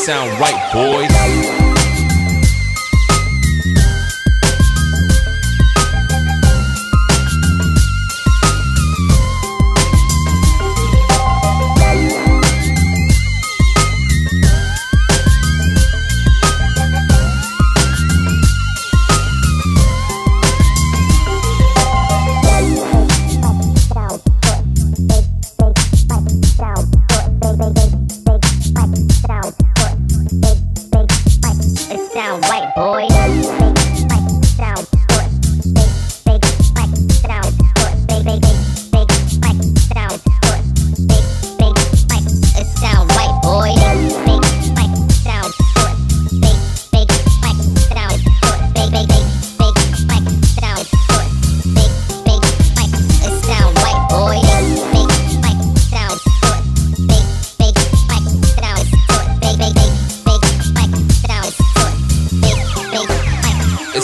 Sound right, boys.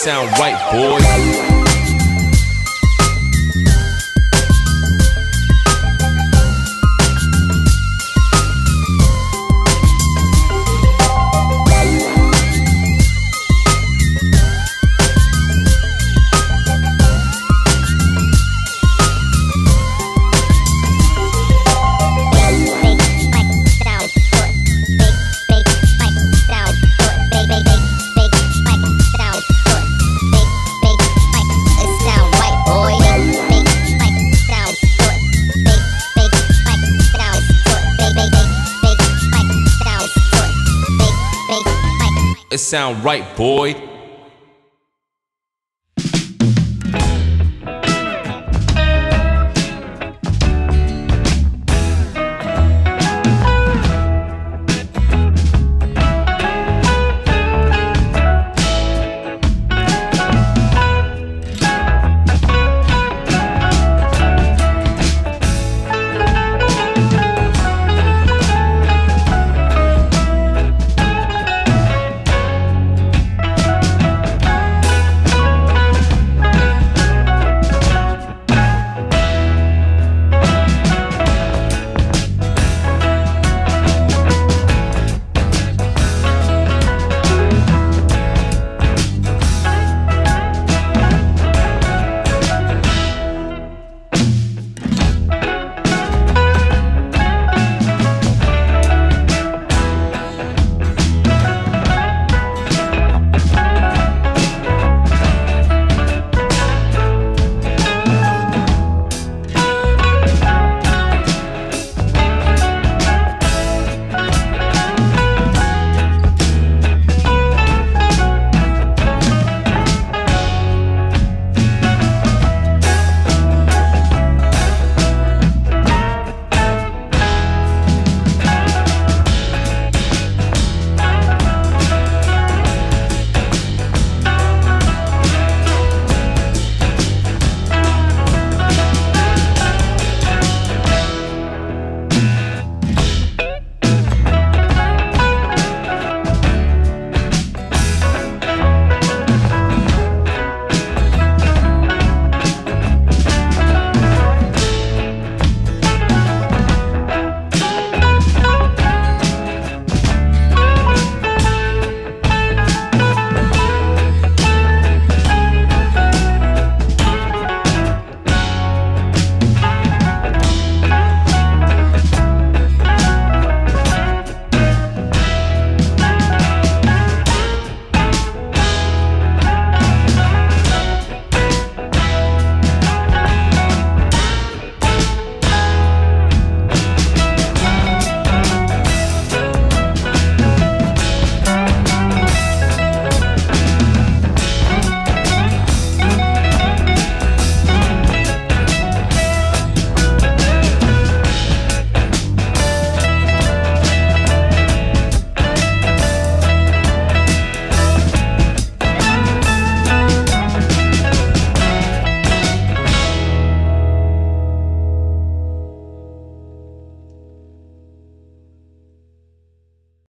Sound right, boys. Sound right, boy.